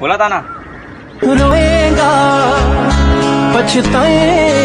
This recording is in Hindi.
बोला था ना रोएगा पछताएगा।